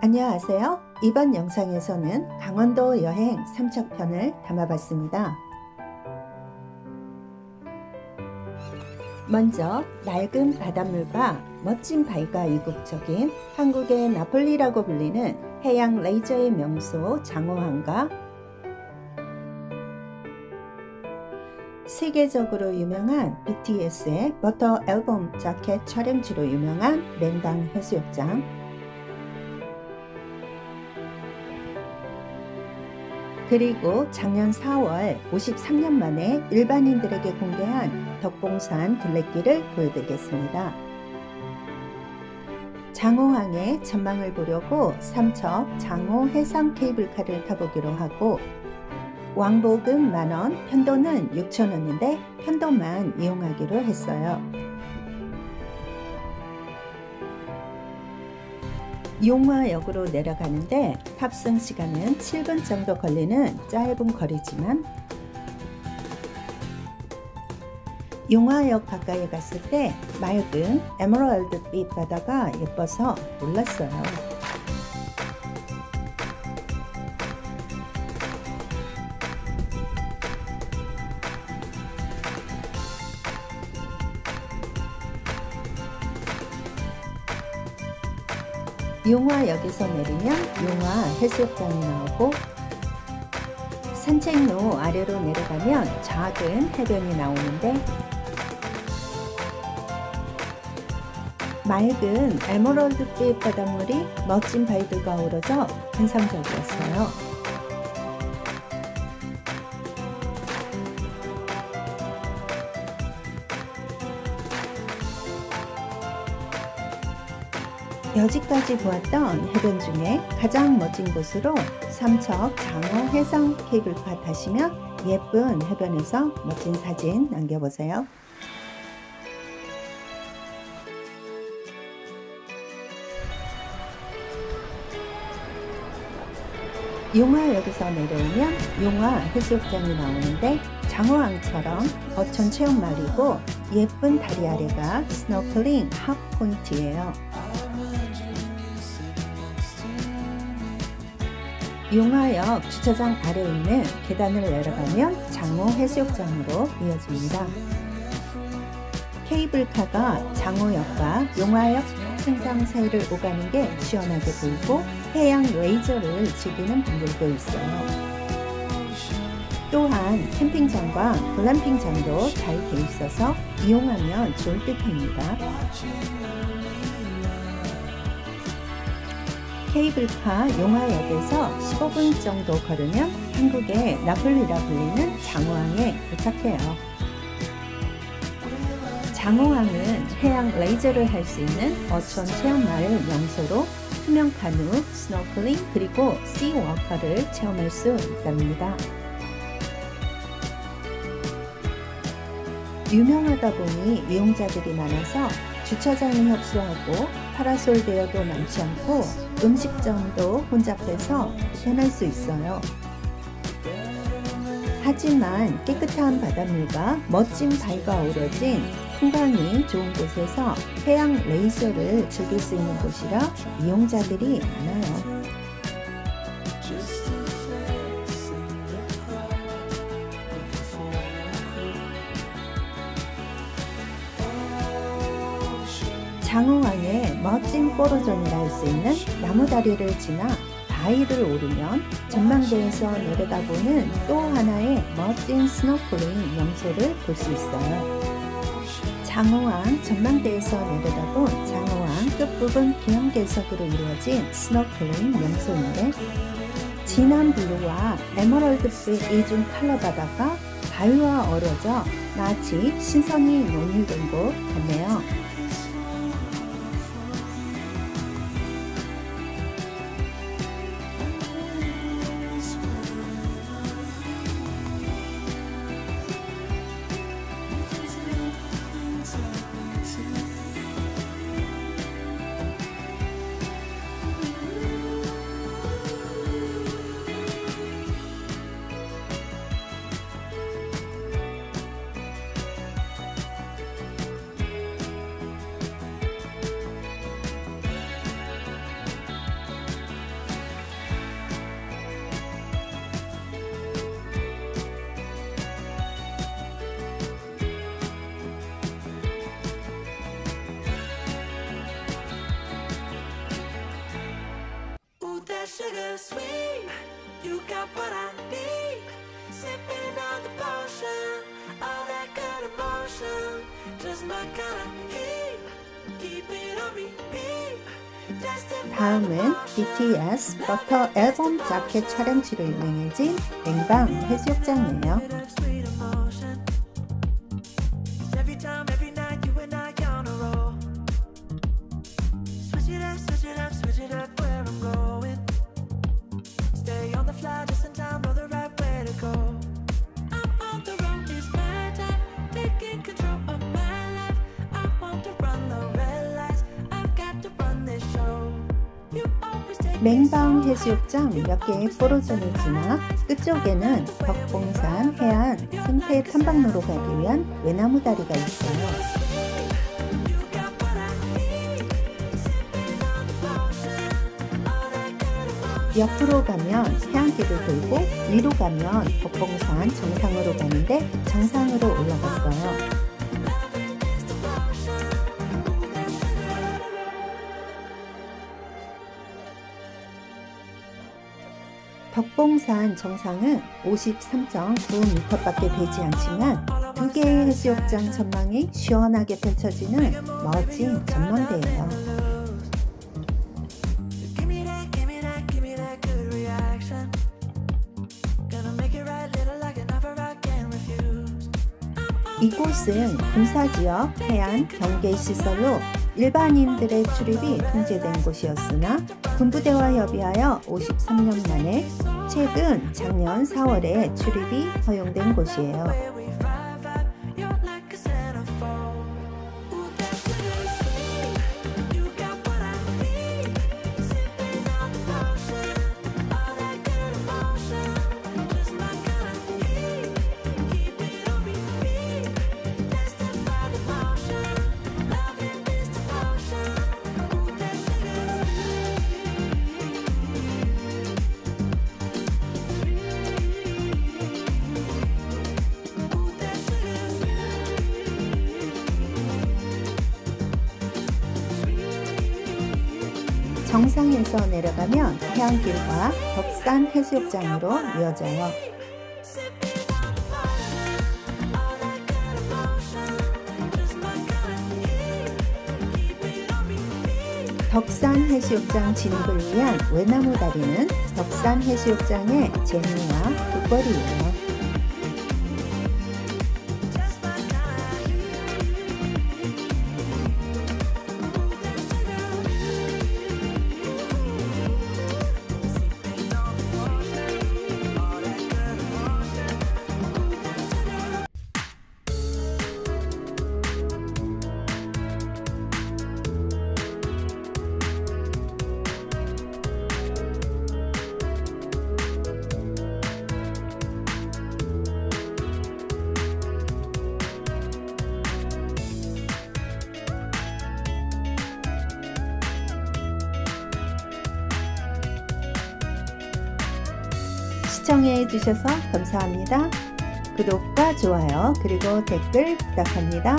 안녕하세요. 이번 영상에서는 강원도 여행 삼척편을 담아봤습니다. 먼저 맑은 바닷물과 멋진 바위가 이국적인 한국의 나폴리라고 불리는 해양 레이저의 명소 장호항과 세계적으로 유명한 BTS의 버터 앨범 자켓 촬영지로 유명한 랜당 해수욕장 그리고 작년 4월 53년 만에 일반인들에게 공개한 덕봉산 둘레길을 보여드리겠습니다. 장호항의 전망을 보려고 삼척 장호 해상 케이블카를 타보기로 하고 왕복은 만원, 편도는 6천원인데 편도만 이용하기로 했어요. 용화역으로 내려가는데 탑승 시간은 7분 정도 걸리는 짧은 거리지만 용화역 가까이 갔을 때 맑은 에메랄드빛 바다가 예뻐서 놀랐어요. 용화역에서 내리면 용화 해수욕장이 나오고 산책로 아래로 내려가면 작은 해변이 나오는데 맑은 에메랄드빛 바닷물이 멋진 바위들과 어우러져 환상적이었어요. 여지까지 보았던 해변 중에 가장 멋진 곳으로 삼척 장어 해상 케이블카 타시면 예쁜 해변에서 멋진 사진 남겨보세요. 용화역에서 내려오면 용화 해수욕장이 나오는데 장어항처럼 어촌 체험말이고 예쁜 다리 아래가 스노클링 hot point예요. 용화역 주차장 아래 있는 계단을 내려가면 장호 해수욕장으로 이어집니다. 케이블카가 장호역과 용화역 승강 사이를 오가는 게 시원하게 보이고 해양 레저를 즐기는 분들도 있어요. 또한 캠핑장과 글램핑장도 잘 돼 있어서 이용하면 좋을 듯합니다. 케이블카 용화역에서 15분 정도 걸으면 한국의 나폴리라 불리는 장호항에 도착해요. 장호항은 해양 레저를 할 수 있는 어촌 체험마을 명소로 투명 카누, 스노클링 그리고 sea walker를 체험할 수 있답니다. 유명하다 보니 이용자들이 많아서 주차장이 협소하고 파라솔 대여도 많지 않고 음식점도 혼잡해서 편할 수 있어요. 하지만 깨끗한 바닷물과 멋진 바위가 어우러진 풍광이 좋은 곳에서 해양 레이저를 즐길 수 있는 곳이라 이용자들이 많아요. 장호항의 멋진 포토존이라 할 수 있는 나무다리를 지나 바위를 오르면 전망대에서 내려다보는 또 하나의 멋진 스노클링 명소를 볼 수 있어요. 장호항 전망대에서 내려다본 장호항 끝부분 기암괴석으로 이루어진 스노클링 명소인데 진한 블루와 에메랄드빛 이중 컬러 바다가 바위와 어우러져 마치 신선이 논일된 것 같네요. sugar sweet. You got what I need. Sipping on the potion, all that good emotion. Just my kind of heat. Keep it on repeat. 다음은 BTS 버터 앨범 자켓 촬영 지로 유명해진 냉방 해수욕장이에요. 맹방 해수욕장 몇 개의 포로전을 지나 끝쪽에는 덕봉산 해안 생태 탐방로로 가기 위한 외나무 다리가 있어요. 옆으로 가면 해안길을 돌고 위로 가면 덕봉산 정상으로 가는데 정상으로 올라 덕봉산 정상은 53.9m밖에 되지 않지만 두 개의 해수욕장 전망이 시원하게 펼쳐지는 멋진 전망대예요. 이곳은 군사지역 해안 경계시설로 일반인들의 출입이 통제된 곳이었으나 군부대와 협의하여 53년 만에 최근 작년 4월에 출입이 허용된 곳이에요. 정상에서 내려가면 해안길과 덕산 해수욕장으로 이어져요. 덕산 해수욕장 진입을 위한 외나무 다리는 덕산 해수욕장의 재미와 볼거리예요. 시청해 주셔서 감사합니다. 구독과 좋아요 그리고 댓글 부탁합니다.